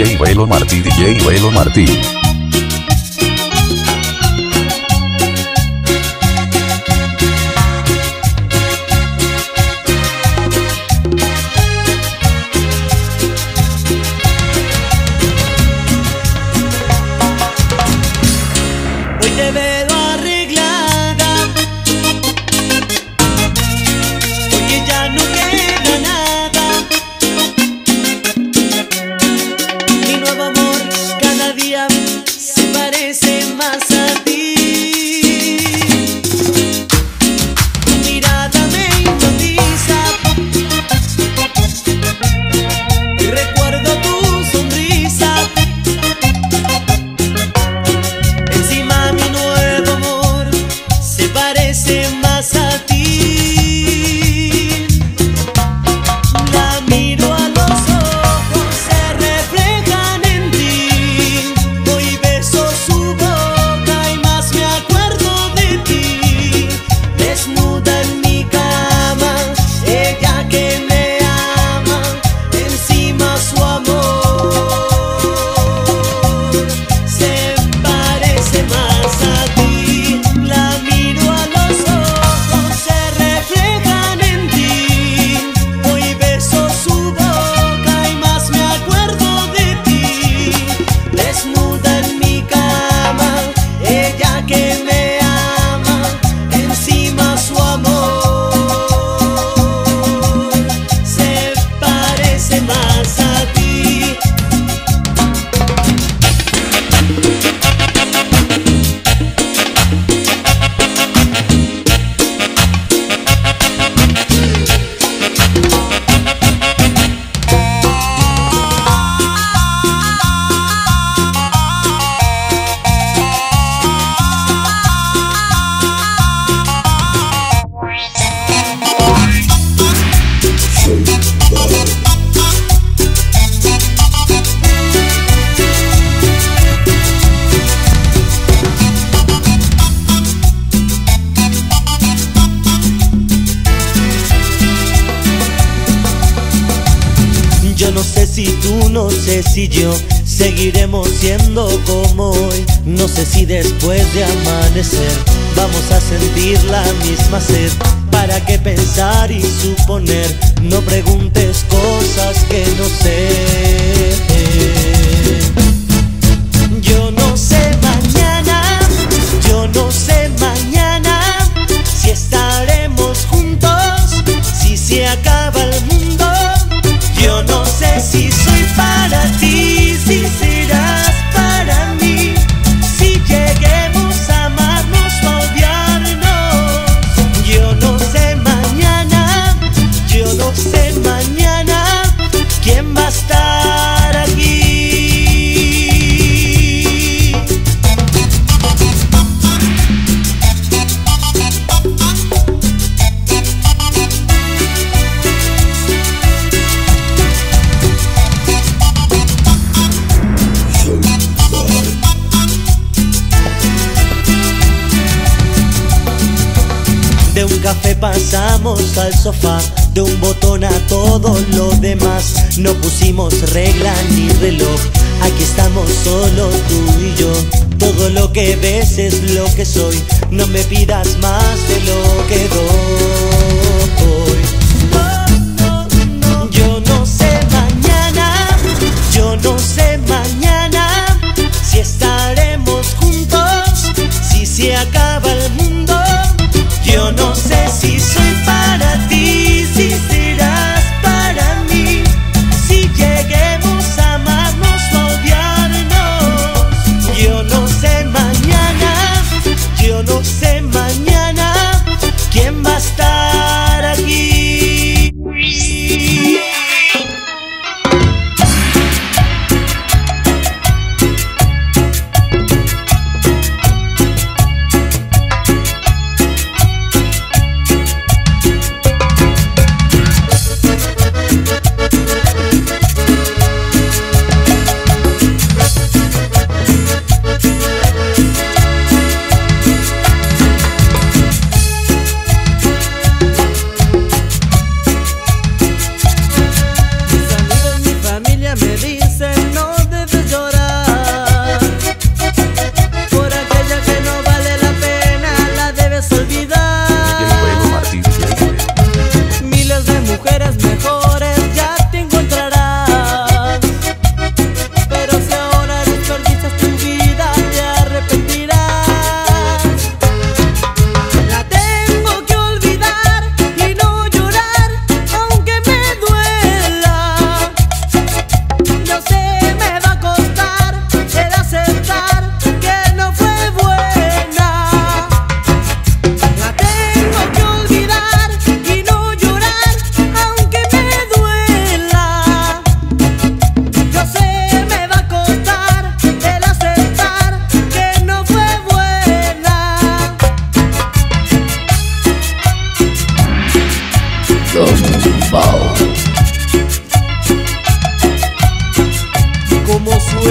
DJ Velo Martí, DJ Velo Martí. Yo no sé si tú, no sé si yo seguiremos siendo como hoy. No sé si después de amanecer vamos a sentir la misma sed. ¿Para qué pensar y suponer? No preguntes cosas que no sé. Yo no sé mañana, yo no sé mañana si estaremos juntos, si se acaba de un botón a todo lo demás. No pusimos regla ni reloj, aquí estamos solo tú y yo. Todo lo que ves es lo que soy, no me pidas más de lo que doy. Yo no sé mañana, yo no sé mañana si estaremos juntos, si se acaba el mundo. Yo no sé si soy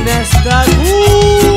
nesta rua.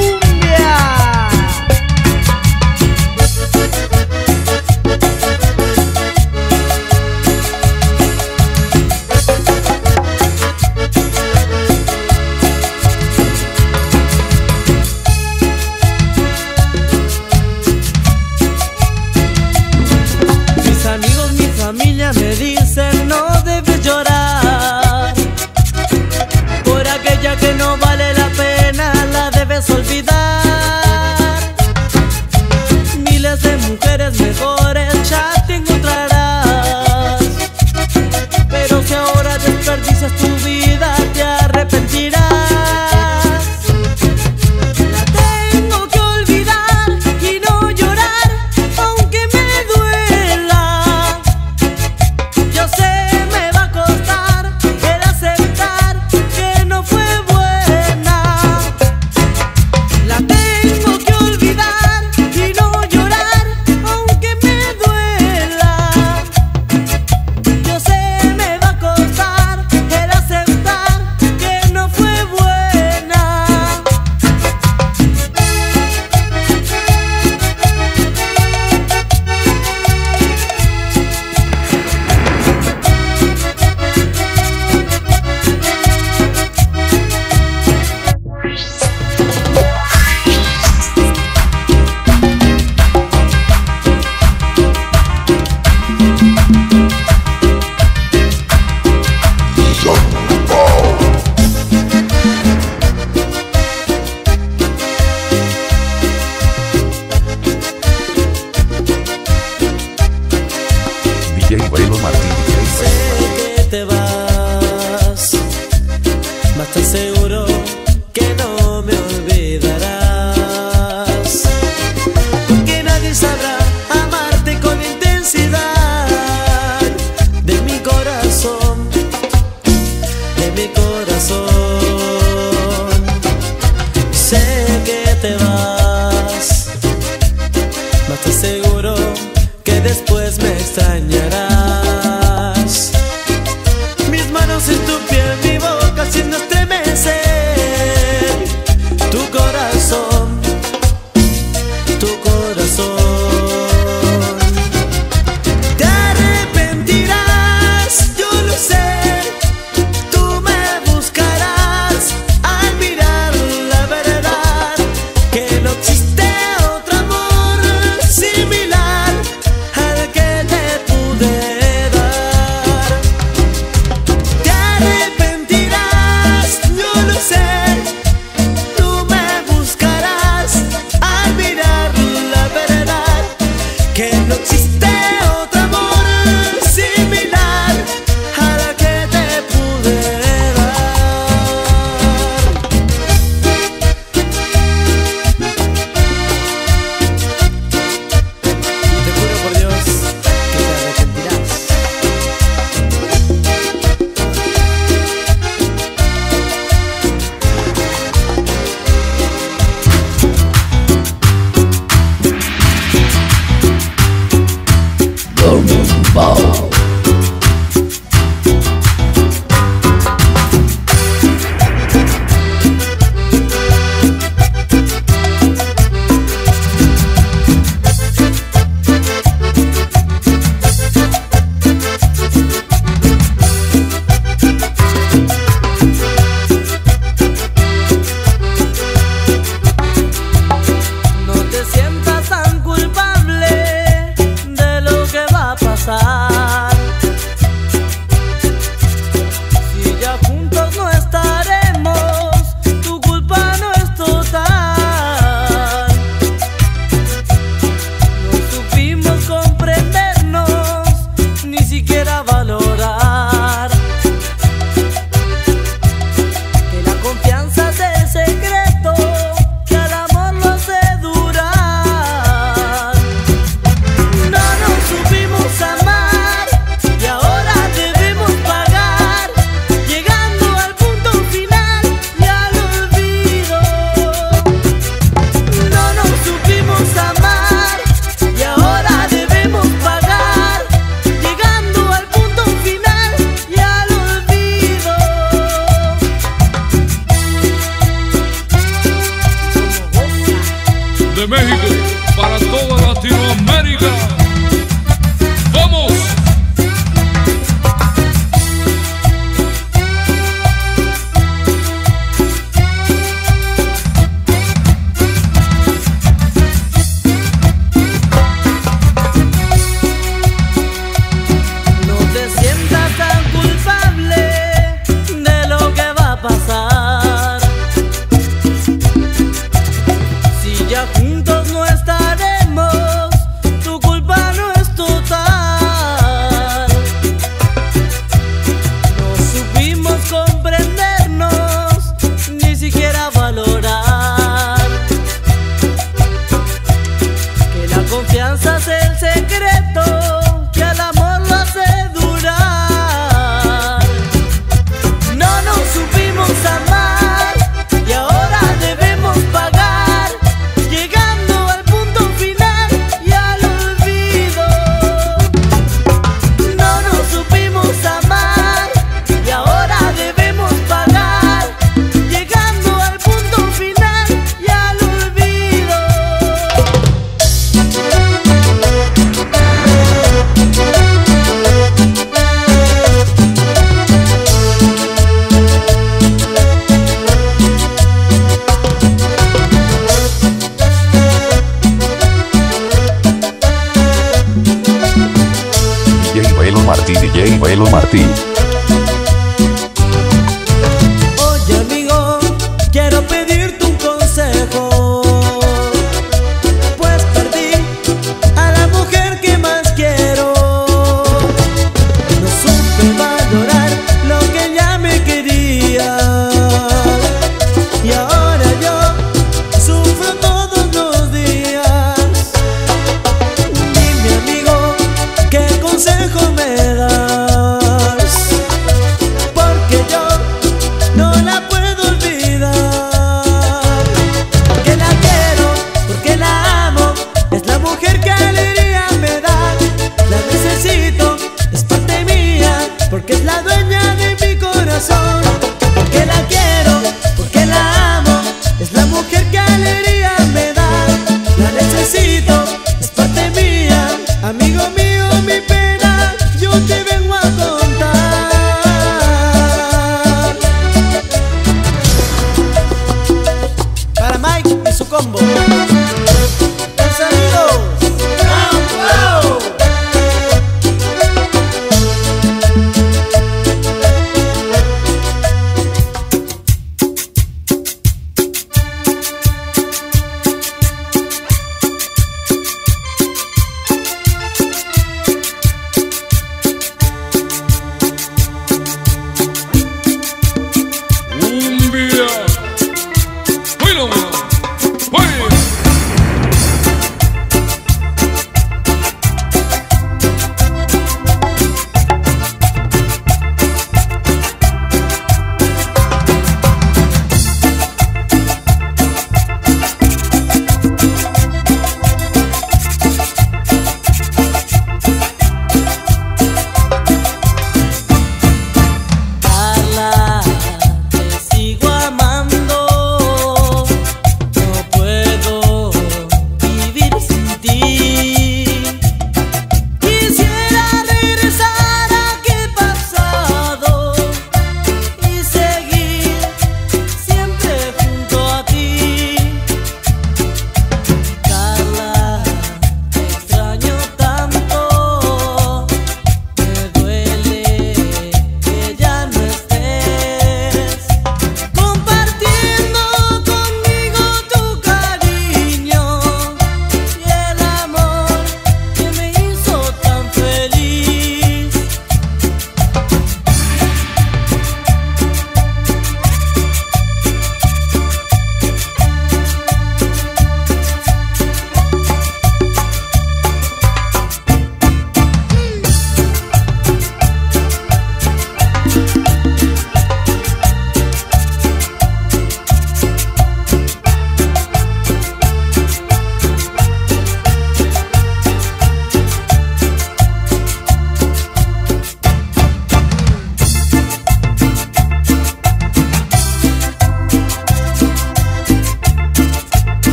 Después me extrañarás.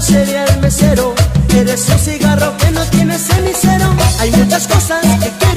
sería el mesero. Eres un cigarro que no tiene cenicero. Hay muchas cosas que